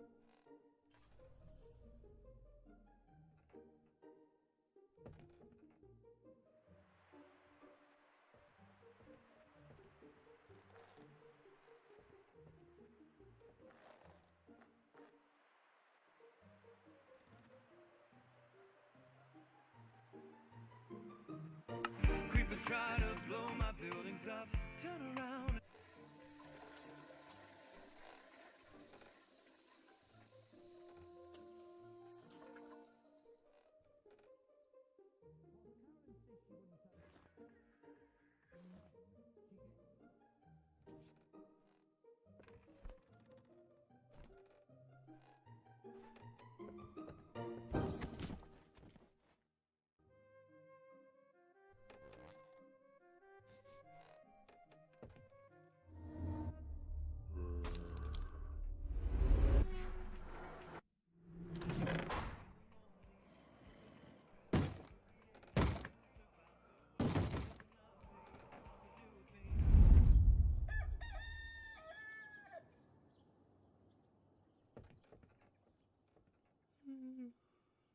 Thank you.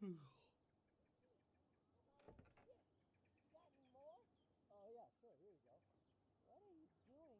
Oh yeah, sure. Here you go. What are you doing?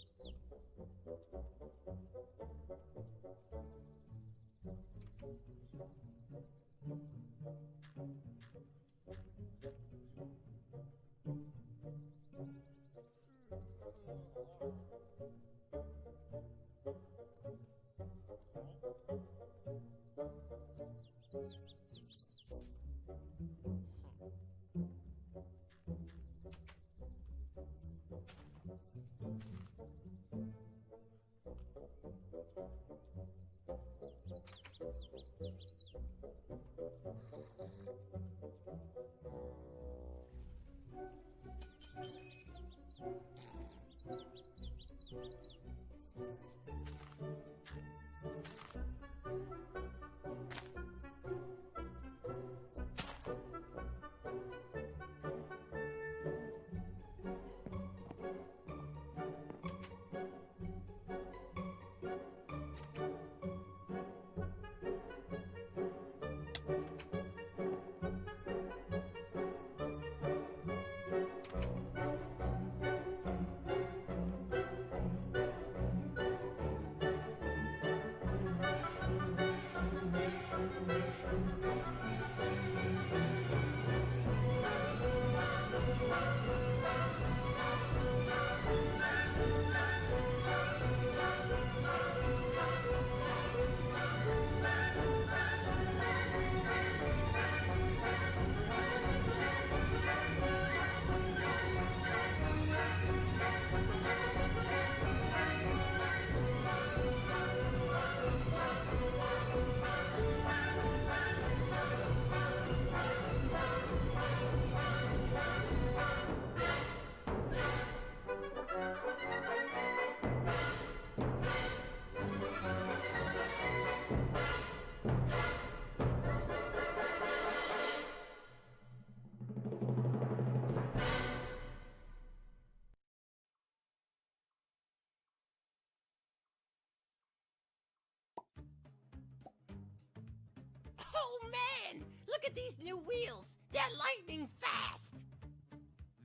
Oh man! Look at these new wheels! They're lightning fast!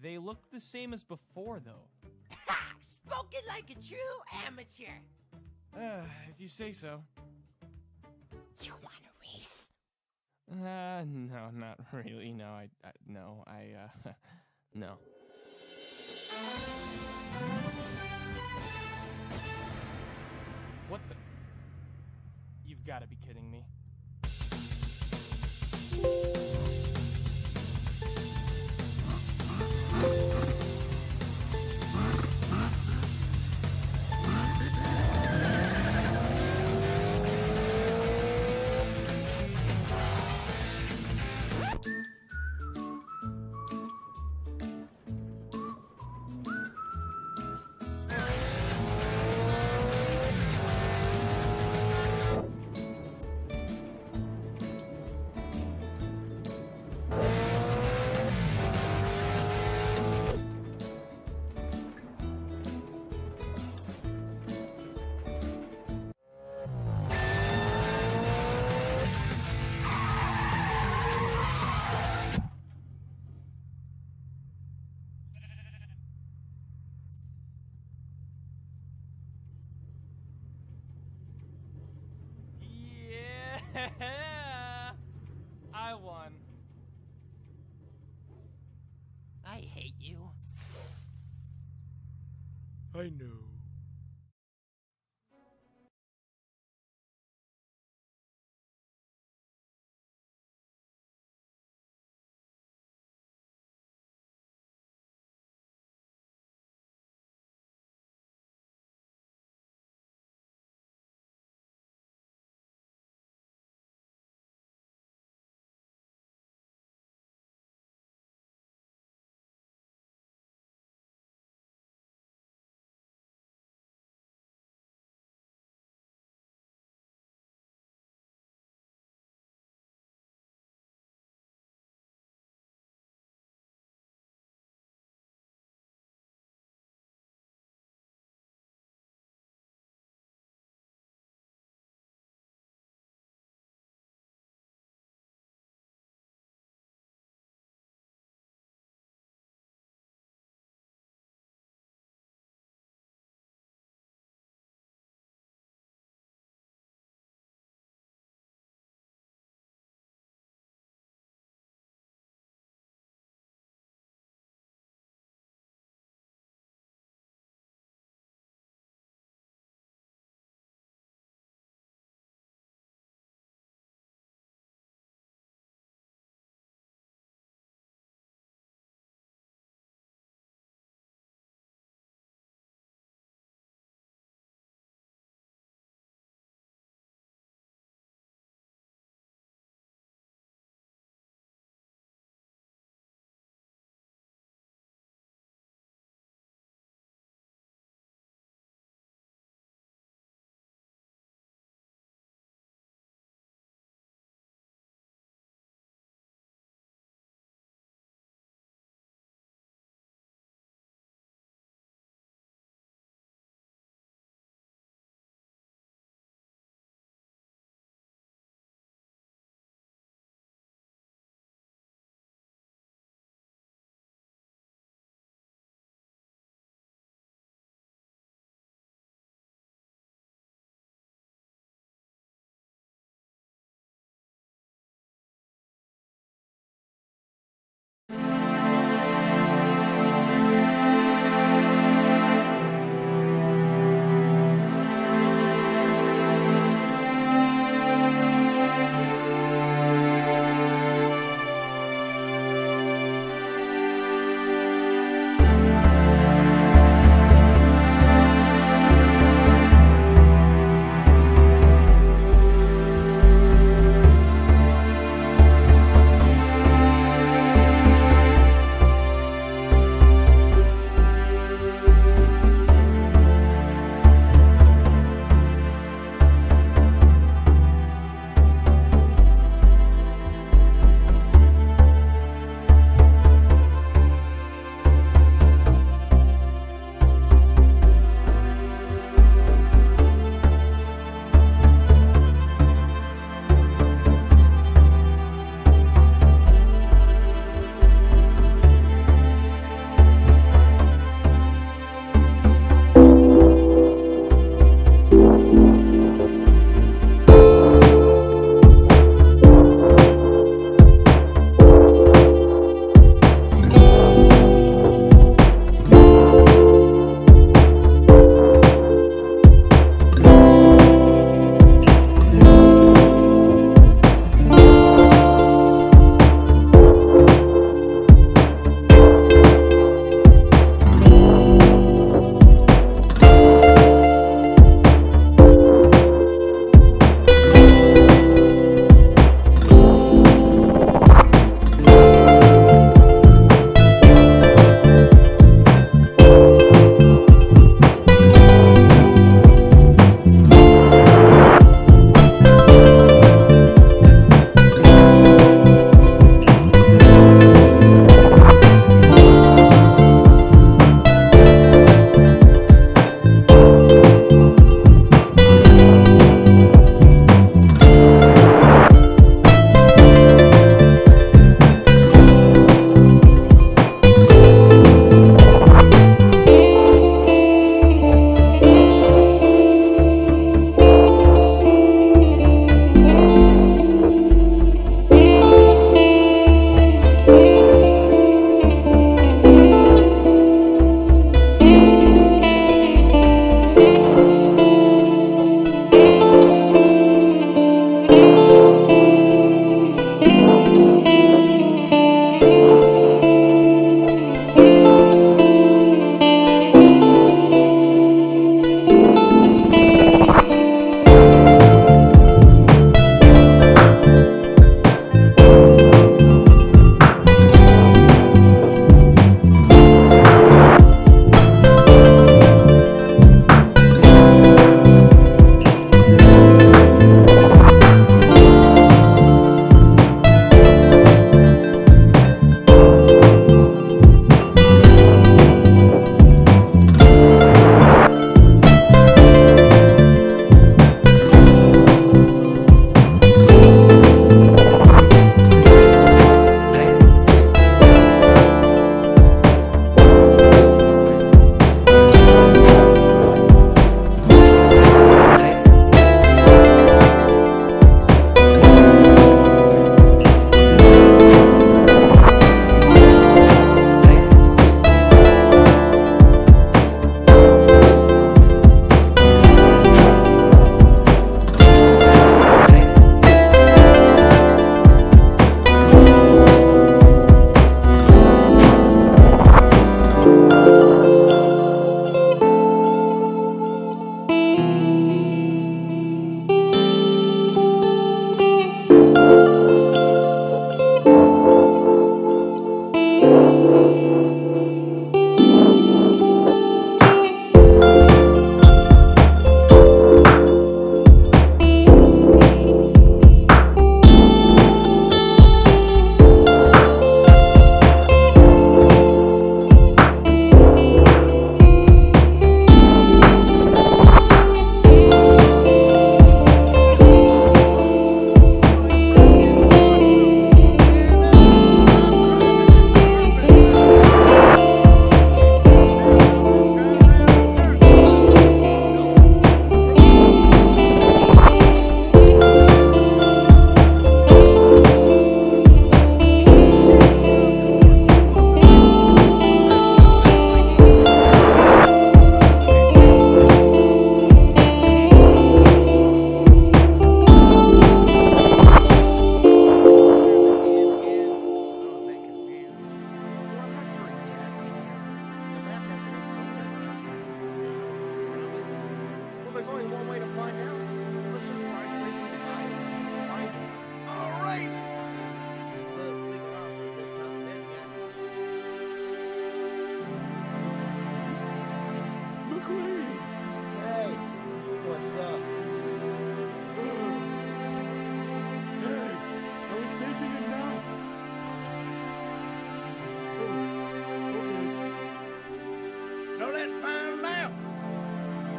They look the same as before, though. Ha! Spoken like a true amateur! Uh, if you say so. You want a race? Uh, no, not really. No, I, I no, I, uh, no. What the? You've got to be kidding me. I won. I hate you. I know.